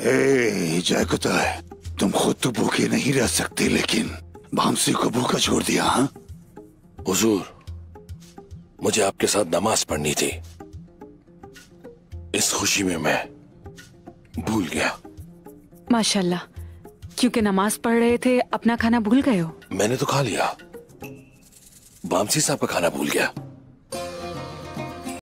ए जयकुता तुम खुद तो भूखे नहीं रह सकते लेकिन भामसी को भूखा छोड़ दिया हाँ? हुजूर मुझे आपके साथ नमाज़ पढ़नी थी। इस खुशी में मैं भूल गया। माशाल्लाह। क्योंकि नमाज़ पढ़ रहे थे अपना खाना भूल गए हो? मैंने तो खा लिया। बामसी साहब का खाना भूल गया।